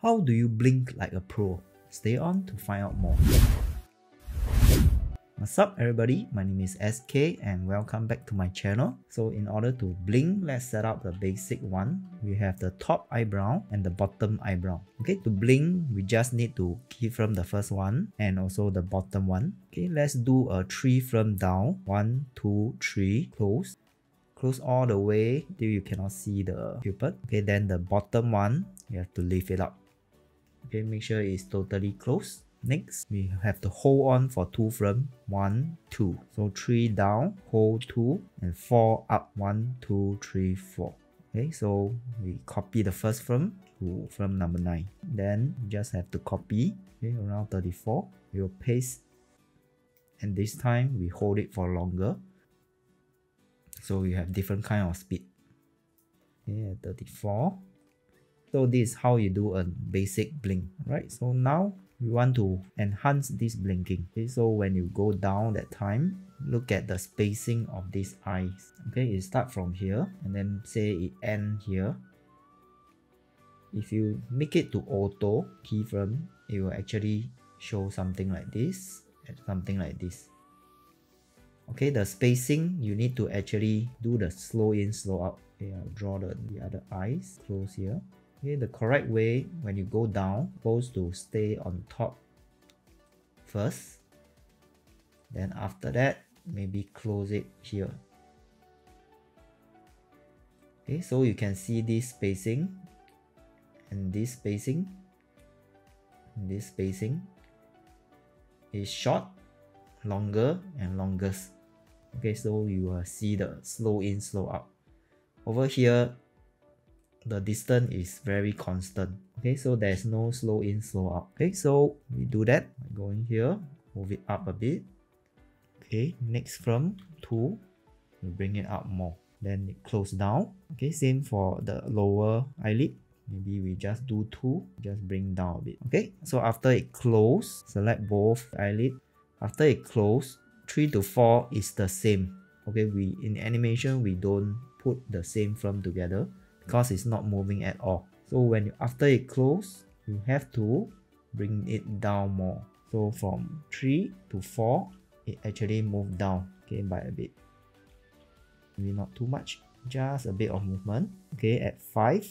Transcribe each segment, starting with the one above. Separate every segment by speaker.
Speaker 1: How do you blink like a pro? Stay on to find out more. What's up everybody, my name is SK and welcome back to my channel. So in order to blink, let's set up the basic one. We have the top eyebrow and the bottom eyebrow. Okay, to blink, we just need to keyframe the first one and also the bottom one. Okay, let's do a three frame down. One, two, three, close close all the way till you cannot see the pupil okay then the bottom one you have to lift it up okay make sure it's totally closed. Next we have to hold on for two frame. One two. So three down hold two and four up. One two three four. Okay so we copy the first frame to frame number nine. Then you just have to copy okay around 34 we will paste and this time we hold it for longer. So we have different kind of speed. Okay 34 so this is how you do a basic blink, right? So now we want to enhance this blinking. Okay, so when you go down that time, look at the spacing of these eyes. Okay, you start from here and then say it end here. If you make it to auto keyframe, it will actually show something like this and something like this. Okay, the spacing, you need to actually do the slow in, slow out. Okay, I'll draw the, the other eyes, close here. Okay, the correct way when you go down, supposed to stay on top first. Then after that, maybe close it here. Okay, so you can see this spacing and this spacing. And this spacing is short, longer, and longest. Okay, so you will see the slow in, slow out. Over here, the distance is very constant. Okay so there's no slow in slow out. Okay so we do that going here move it up a bit. Okay next from 2 we bring it up more. Then it close down. Okay same for the lower eyelid. Maybe we just do 2 just bring down a bit. Okay so after it close select both eyelid. After it close 3 to 4 is the same. Okay we in animation we don't put the same frame together because it's not moving at all. So when you, after it close you have to bring it down more. So from 3 to 4 it actually moved down okay by a bit. Maybe not too much just a bit of movement okay. At 5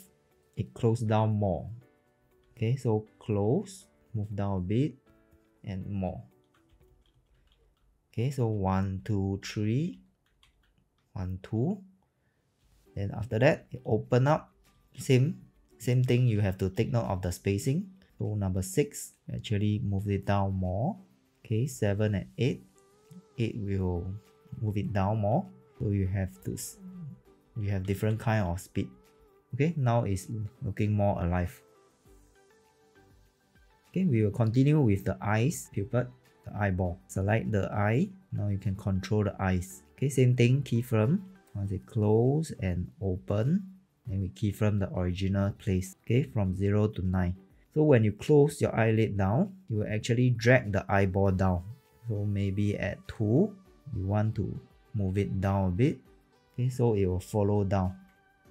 Speaker 1: it closed down more okay. So close move down a bit and more okay. So 1 2 3 1 2 then after that open up same same thing you have to take note of the spacing. So number six actually move it down more. Okay seven and eight eight will move it down more. So you have to you have different kind of speed. Okay now it's looking more alive. Okay we will continue with the eyes pupil the eyeball. Select the eye. Now you can control the eyes. Okay same thing keyframe once it close and open then we keyframe the original place okay from 0 to 9 so when you close your eyelid down you will actually drag the eyeball down. So maybe at 2 you want to move it down a bit okay so it will follow down.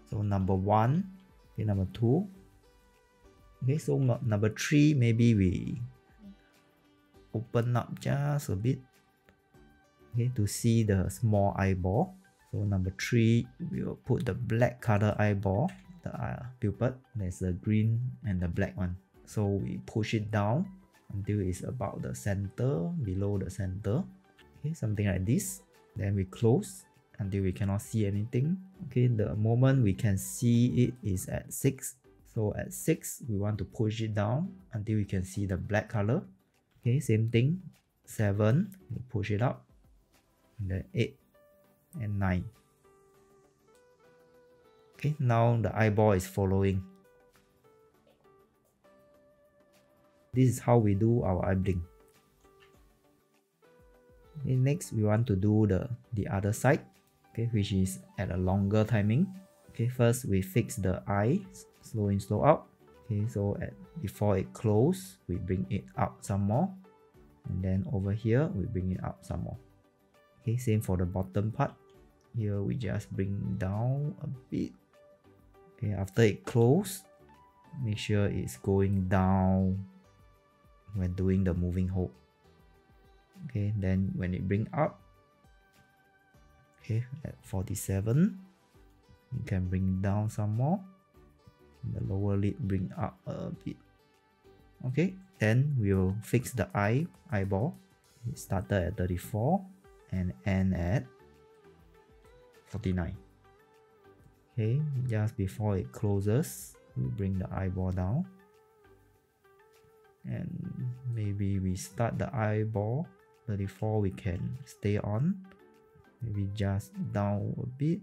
Speaker 1: So number 1 okay number 2 okay so number 3 maybe we open up just a bit okay to see the small eyeball so number three, we will put the black color eyeball, the uh, pupil. There's the green and the black one. So we push it down until it's about the center, below the center. Okay, something like this. Then we close until we cannot see anything. Okay, the moment we can see it is at 6. So at 6, we want to push it down until we can see the black color. Okay, same thing. 7, we push it up. And then 8, and 9 okay now the eyeball is following. This is how we do our eye blink okay next we want to do the the other side okay which is at a longer timing. Okay first we fix the eye slow in slow out. Okay so at before it close we bring it up some more. And then over here we bring it up some more. Okay same for the bottom part here we just bring down a bit. Okay after it close make sure it's going down when doing the moving hold okay then when it bring up okay at 47 you can bring down some more. The lower lid bring up a bit. Okay then we'll fix the eye eyeball. It started at 34 and end at 49 okay just before it closes we bring the eyeball down. And maybe we start the eyeball. 34 we can stay on. Maybe just down a bit.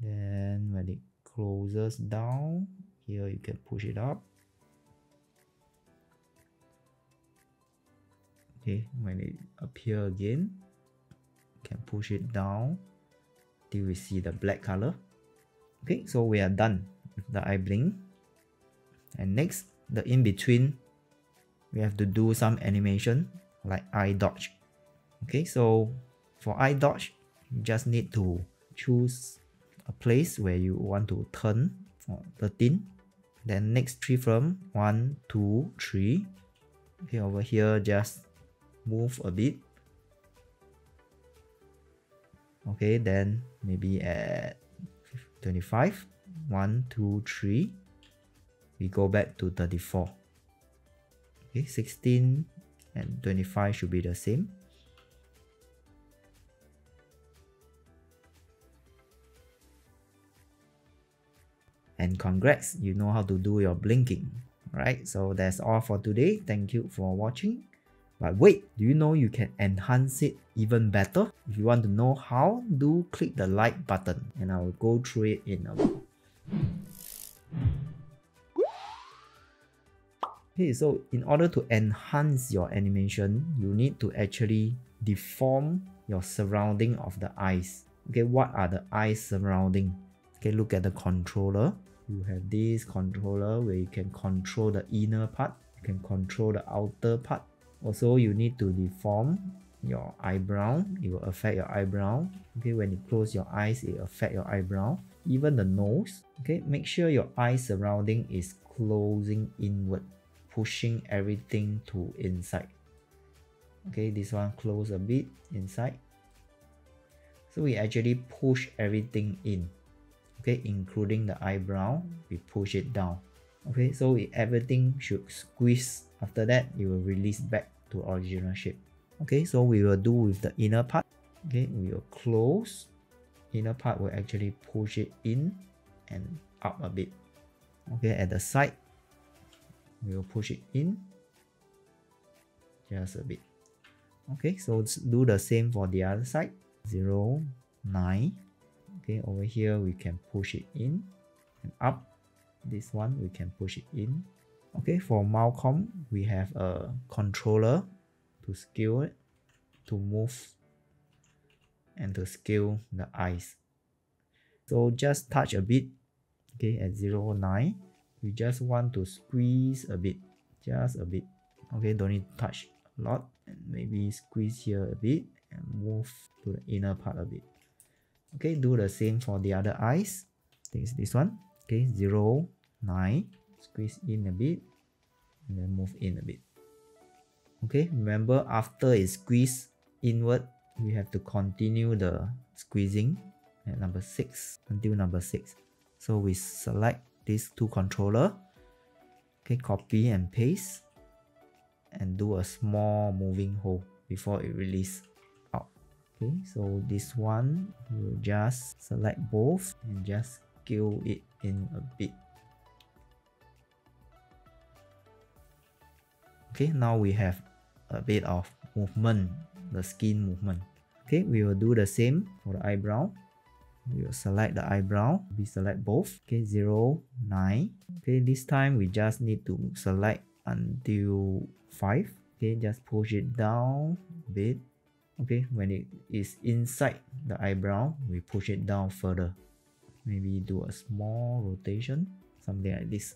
Speaker 1: Then when it closes down here you can push it up. Okay when it appear again can push it down till we see the black color okay so we are done with the eye bling. And next the in between we have to do some animation like eye dodge. Okay so for eye dodge you just need to choose a place where you want to turn for 13 then next three frame one two three. Okay over here just move a bit. Okay then maybe at 25 1 2 3 we go back to 34 okay 16 and 25 should be the same. And congrats you know how to do your blinking. Right so that's all for today. Thank you for watching but wait do you know you can enhance it even better? If you want to know how do click the like button and i will go through it in a while. Okay so in order to enhance your animation you need to actually deform your surrounding of the eyes. Okay what are the eyes surrounding? Okay look at the controller. You have this controller where you can control the inner part you can control the outer part also you need to deform your eyebrow. It will affect your eyebrow. Okay when you close your eyes it affect your eyebrow. Even the nose. Okay make sure your eye surrounding is closing inward pushing everything to inside. Okay this one close a bit inside. So we actually push everything in. Okay including the eyebrow we push it down okay so everything should squeeze. After that it will release back to original shape. Okay so we will do with the inner part. Okay we will close. Inner part will actually push it in and up a bit. Okay at the side we will push it in just a bit. Okay so let's do the same for the other side. 0 9 okay over here we can push it in and up this one we can push it in. Okay for Malcolm we have a controller to scale it to move and to scale the eyes. So just touch a bit okay at 0 9 we just want to squeeze a bit just a bit. Okay don't need to touch a lot and maybe squeeze here a bit and move to the inner part a bit. Okay do the same for the other eyes. This this one okay 0 9 squeeze in a bit and then move in a bit. Okay remember after it squeeze inward we have to continue the squeezing at number 6 until number 6 so we select these two controller okay copy and paste and do a small moving hold before it release out. Okay so this one we'll just select both and just scale it in a bit okay now we have a bit of movement the skin movement. Okay we will do the same for the eyebrow. We will select the eyebrow. We select both. Okay 0 9 okay this time we just need to select until 5 okay just push it down a bit. Okay when it is inside the eyebrow we push it down further. Maybe do a small rotation something like this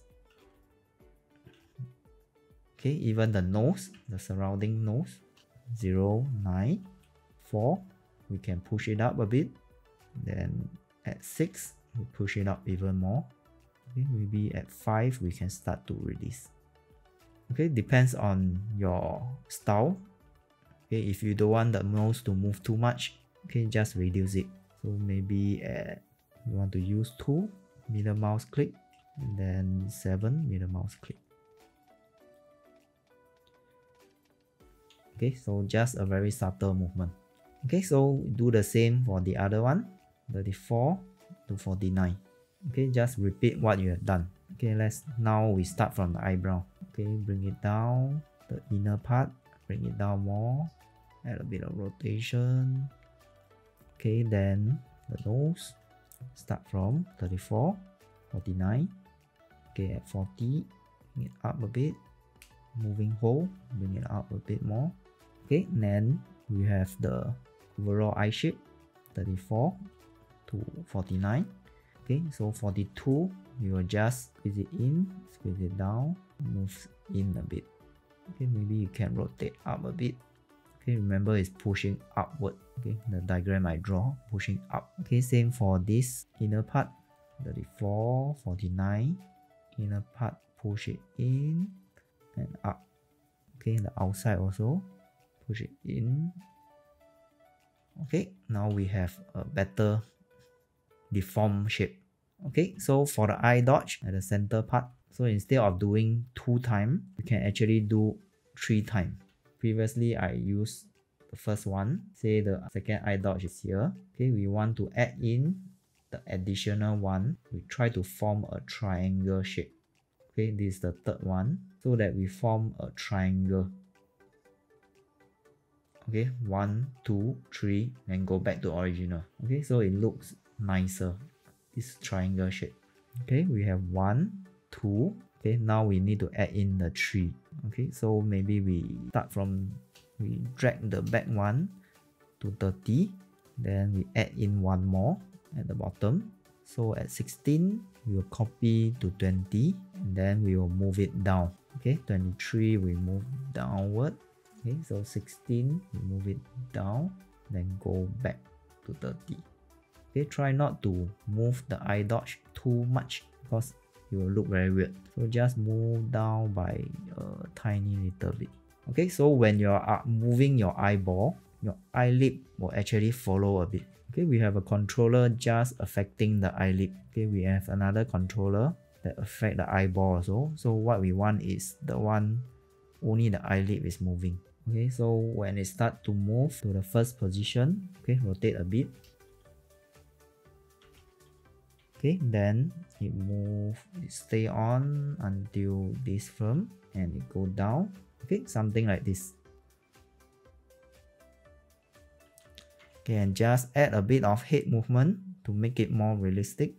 Speaker 1: okay even the nose the surrounding nose 0 9 4 we can push it up a bit. Then at 6 we push it up even more. Okay maybe at 5 we can start to release. Okay depends on your style. Okay if you don't want the nose to move too much okay just reduce it. So maybe at you want to use 2 middle mouse click and then 7 middle mouse click okay so just a very subtle movement. Okay so do the same for the other one 34 to 49 okay just repeat what you have done. Okay let's now we start from the eyebrow. Okay bring it down the inner part bring it down more add a bit of rotation. Okay then the nose start from 34 49 okay at 40 bring it up a bit. Moving hold bring it up a bit more okay then we have the overall eye shape 34 to 49 okay so 42 we will just squeeze it in squeeze it down move in a bit. Okay maybe you can rotate up a bit. Okay remember it's pushing upward. Okay the diagram i draw pushing up. Okay same for this inner part 34 49 inner part push it in and up. Okay the outside also push it in. Okay now we have a better deformed shape. Okay so for the eye dodge at the center part so instead of doing two time you can actually do three time. Previously i used the first one. Say the second eye dodge is here. Okay we want to add in the additional one. We try to form a triangle shape. Okay this is the third one so that we form a triangle okay one two three then go back to original. Okay so it looks nicer. This triangle shape. Okay we have one two. Okay now we need to add in the three. Okay so maybe we start from we drag the back one to 30 then we add in one more at the bottom. So at 16 we will copy to 20 and then we will move it down. Okay 23 we move downward okay so 16 we move it down then go back to 30 okay try not to move the eye dodge too much because it will look very weird. So just move down by a tiny little bit. Okay so when you're moving your eyeball your eyelid will actually follow a bit. Okay we have a controller just affecting the eyelid. Okay we have another controller that affect the eyeball also. So what we want is the one only the eyelid is moving okay so when it start to move to the first position okay rotate a bit. Okay then it move it stay on until this firm and it go down. Okay something like this. Okay and just add a bit of head movement to make it more realistic.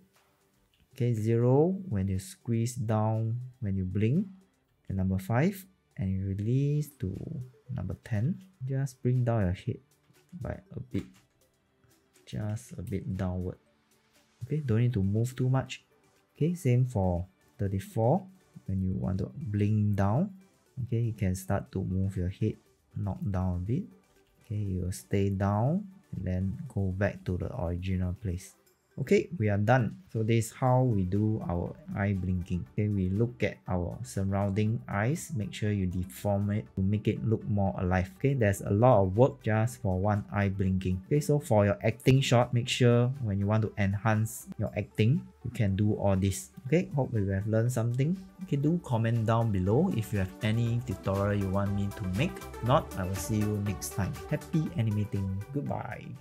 Speaker 1: Okay zero when you squeeze down when you blink and number five and release to number 10 just bring down your head by a bit just a bit downward. Okay don't need to move too much. Okay same for 34 when you want to blink down okay you can start to move your head knock down a bit. Okay you will stay down and then go back to the original place okay we are done. So this is how we do our eye blinking. Okay we look at our surrounding eyes. Make sure you deform it to make it look more alive. Okay there's a lot of work just for one eye blinking. Okay so for your acting shot make sure when you want to enhance your acting you can do all this. Okay hope you have learned something. Okay do comment down below if you have any tutorial you want me to make. Not i will see you next time. Happy animating. Goodbye